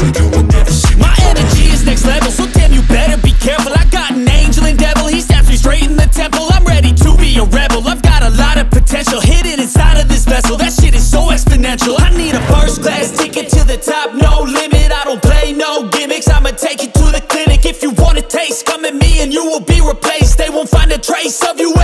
My energy is next level, so damn you better be careful. I got an angel and devil, he stabs me straight in the temple. I'm ready to be a rebel, I've got a lot of potential Hidden inside of this vessel, that shit is so exponential. I need a first class ticket to the top, no limit. I don't play no gimmicks, I'ma take you to the clinic. If you want a taste, come at me and you will be replaced. They won't find a trace of you